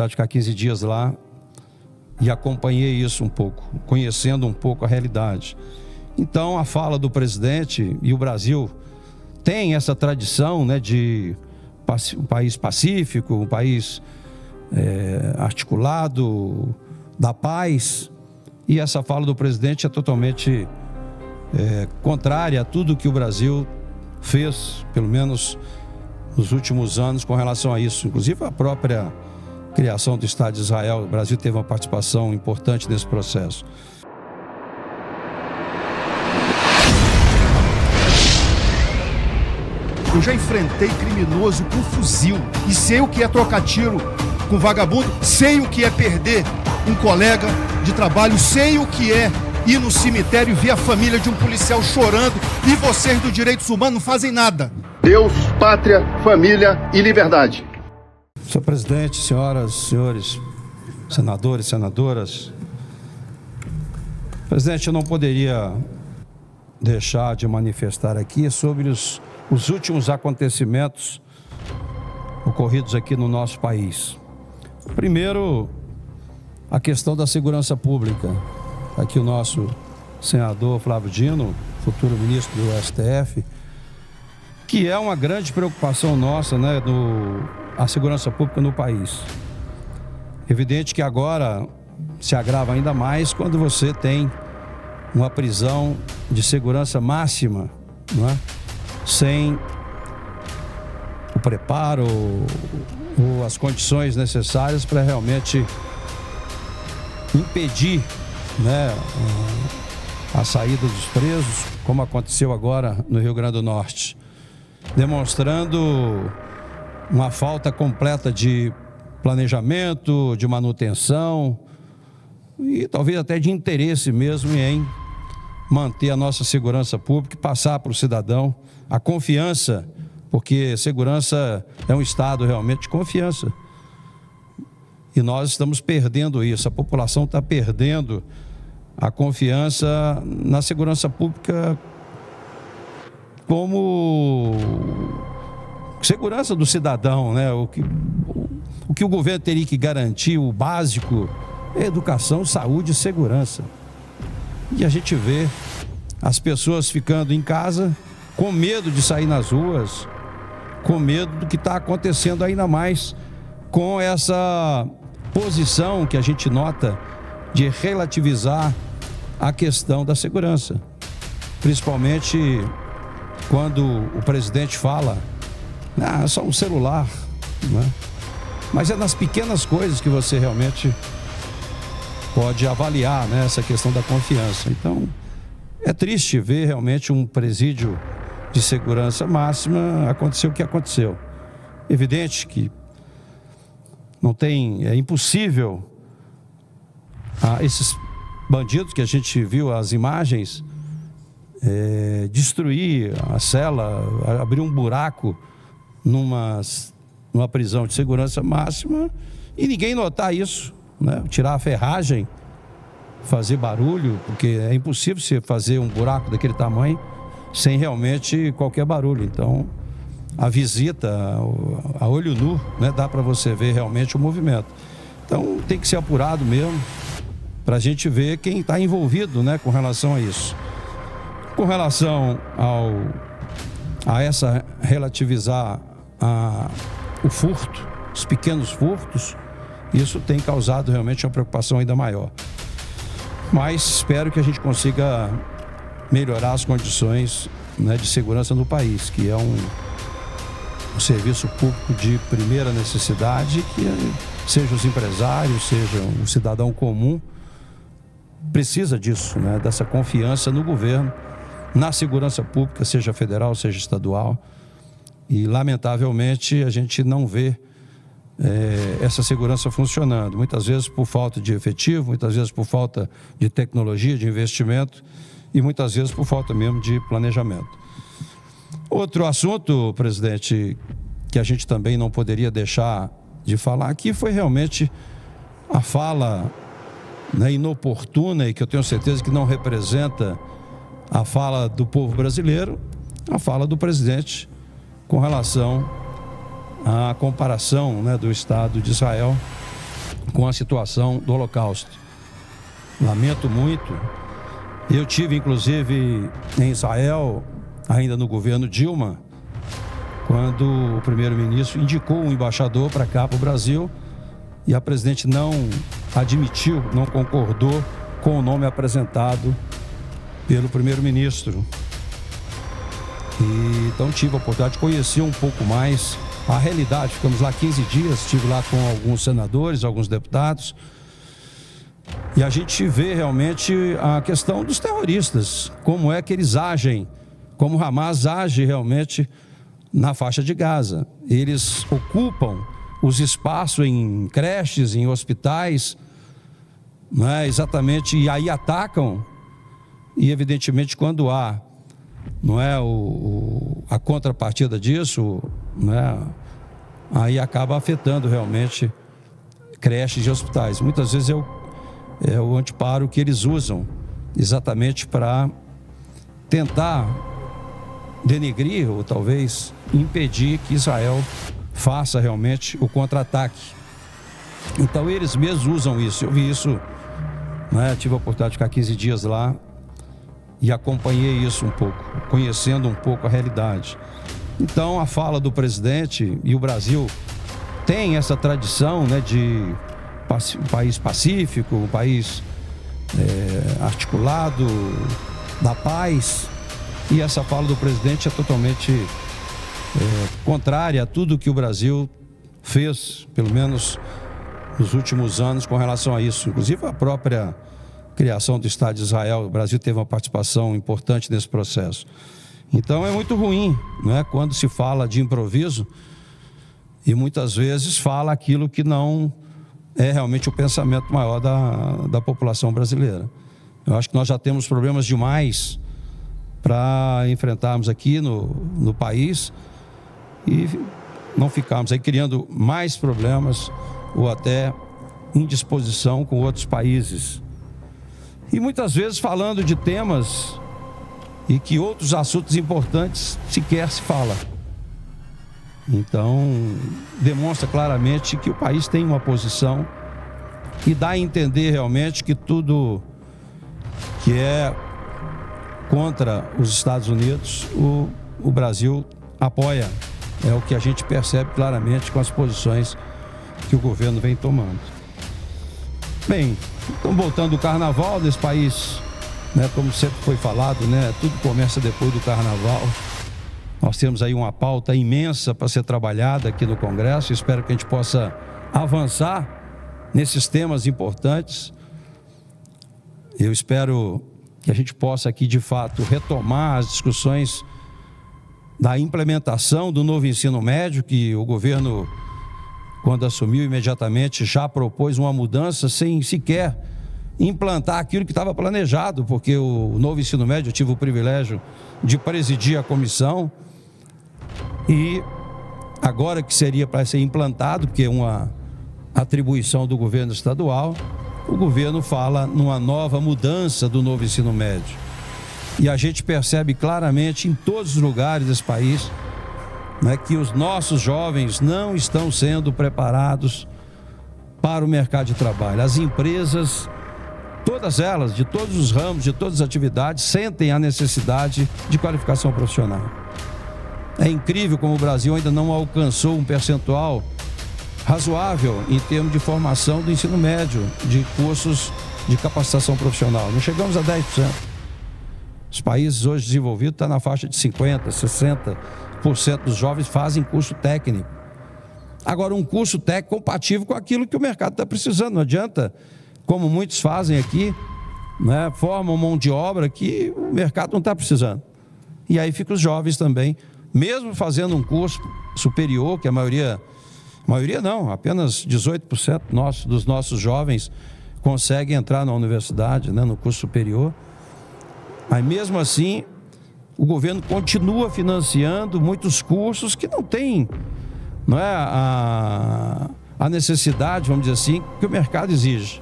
de ficar 15 dias lá e acompanhei isso um pouco, conhecendo um pouco a realidade. Então, a fala do presidente e o Brasil tem essa tradição né, de um país pacífico, um país é, articulado, da paz. E essa fala do presidente é totalmente é, contrária a tudo que o Brasil fez, pelo menos nos últimos anos, com relação a isso. Inclusive a própria criação do Estado de Israel, o Brasil teve uma participação importante nesse processo. Eu já enfrentei criminoso com fuzil e sei o que é trocar tiro com vagabundo, sei o que é perder um colega de trabalho, sei o que é ir no cemitério e ver a família de um policial chorando e vocês do direitos humanos não fazem nada. Deus, pátria, família e liberdade. Senhor presidente, senhoras, senhores, senadores, senadoras. Presidente, eu não poderia deixar de manifestar aqui sobre os, os últimos acontecimentos ocorridos aqui no nosso país. Primeiro, a questão da segurança pública. Aqui o nosso senador Flávio Dino, futuro ministro do STF, que é uma grande preocupação nossa, né, do, a segurança pública no país. Evidente que agora se agrava ainda mais quando você tem uma prisão de segurança máxima, não é? sem o preparo ou as condições necessárias para realmente impedir né, a saída dos presos, como aconteceu agora no Rio Grande do Norte, demonstrando uma falta completa de planejamento, de manutenção e talvez até de interesse mesmo em manter a nossa segurança pública e passar para o cidadão a confiança porque segurança é um estado realmente de confiança. E nós estamos perdendo isso, a população está perdendo a confiança na segurança pública como segurança do cidadão, né? O que, o que o governo teria que garantir, o básico, é educação, saúde e segurança. E a gente vê as pessoas ficando em casa com medo de sair nas ruas, com medo do que está acontecendo ainda mais com essa posição que a gente nota de relativizar a questão da segurança. Principalmente quando o presidente fala, ah, é só um celular, né? mas é nas pequenas coisas que você realmente pode avaliar né, essa questão da confiança. Então, é triste ver realmente um presídio de segurança máxima, aconteceu o que aconteceu. Evidente que não tem, é impossível ah, esses bandidos que a gente viu as imagens é, destruir a cela, abrir um buraco numa, numa prisão de segurança máxima e ninguém notar isso, né? tirar a ferragem, fazer barulho, porque é impossível você fazer um buraco daquele tamanho sem realmente qualquer barulho. Então, a visita a olho nu, né, dá para você ver realmente o movimento. Então, tem que ser apurado mesmo para a gente ver quem está envolvido, né, com relação a isso. Com relação ao a essa relativizar a, o furto, os pequenos furtos, isso tem causado realmente uma preocupação ainda maior. Mas espero que a gente consiga melhorar as condições né, de segurança no país, que é um, um serviço público de primeira necessidade, que seja os empresários, seja o cidadão comum, precisa disso, né, dessa confiança no governo, na segurança pública, seja federal, seja estadual. E, lamentavelmente, a gente não vê é, essa segurança funcionando. Muitas vezes por falta de efetivo, muitas vezes por falta de tecnologia, de investimento e muitas vezes por falta mesmo de planejamento. Outro assunto, presidente, que a gente também não poderia deixar de falar aqui foi realmente a fala né, inoportuna e que eu tenho certeza que não representa a fala do povo brasileiro, a fala do presidente com relação à comparação né, do Estado de Israel com a situação do Holocausto. Lamento muito. Eu tive, inclusive, em Israel, ainda no governo Dilma, quando o primeiro-ministro indicou um embaixador para cá, para o Brasil, e a presidente não admitiu, não concordou com o nome apresentado pelo primeiro-ministro. E, então tive a oportunidade de conhecer um pouco mais a realidade. Ficamos lá 15 dias, estive lá com alguns senadores, alguns deputados. E a gente vê realmente a questão dos terroristas, como é que eles agem, como Hamas age realmente na faixa de Gaza. Eles ocupam os espaços em creches, em hospitais, não é? exatamente, e aí atacam, e evidentemente quando há não é o, o, a contrapartida disso, né, aí acaba afetando realmente creches e hospitais. Muitas vezes é o, é o anteparo que eles usam exatamente para tentar denegrir ou talvez impedir que Israel faça realmente o contra-ataque. Então eles mesmos usam isso. Eu vi isso, né? tive a oportunidade de ficar 15 dias lá e acompanhei isso um pouco, conhecendo um pouco a realidade. Então a fala do presidente e o Brasil tem essa tradição né, de um país pacífico, um país é, articulado, da paz. E essa fala do presidente é totalmente é, contrária a tudo que o Brasil fez, pelo menos nos últimos anos, com relação a isso. Inclusive a própria criação do Estado de Israel, o Brasil teve uma participação importante nesse processo. Então é muito ruim, né, quando se fala de improviso e muitas vezes fala aquilo que não é realmente o pensamento maior da, da população brasileira. Eu acho que nós já temos problemas demais para enfrentarmos aqui no, no país e não ficarmos aí criando mais problemas ou até indisposição com outros países. E muitas vezes falando de temas e que outros assuntos importantes sequer se fala. Então, demonstra claramente que o país tem uma posição e dá a entender realmente que tudo que é contra os Estados Unidos, o, o Brasil apoia. É o que a gente percebe claramente com as posições que o governo vem tomando. Bem, então voltando ao carnaval desse país, né, como sempre foi falado, né, tudo começa depois do carnaval. Nós temos aí uma pauta imensa para ser trabalhada aqui no Congresso. Espero que a gente possa avançar nesses temas importantes. Eu espero que a gente possa aqui de fato retomar as discussões da implementação do novo ensino médio, que o governo, quando assumiu imediatamente, já propôs uma mudança sem sequer implantar aquilo que estava planejado, porque o novo ensino médio eu tive o privilégio de presidir a comissão e agora que seria para ser implantado, porque é uma atribuição do governo estadual, o governo fala numa nova mudança do novo ensino médio. E a gente percebe claramente em todos os lugares desse país né, que os nossos jovens não estão sendo preparados para o mercado de trabalho. As empresas, todas elas, de todos os ramos, de todas as atividades, sentem a necessidade de qualificação profissional. É incrível como o Brasil ainda não alcançou um percentual razoável em termos de formação do ensino médio, de cursos de capacitação profissional. Não chegamos a 10%. Os países hoje desenvolvidos estão na faixa de 50%, 60% dos jovens fazem curso técnico. Agora, um curso técnico compatível com aquilo que o mercado está precisando. Não adianta, como muitos fazem aqui, né, formam mão de obra que o mercado não está precisando. E aí ficam os jovens também mesmo fazendo um curso superior, que a maioria, a maioria não, apenas 18% nosso, dos nossos jovens conseguem entrar na universidade, né, no curso superior. Mas mesmo assim, o governo continua financiando muitos cursos que não têm não é, a, a necessidade, vamos dizer assim, que o mercado exige.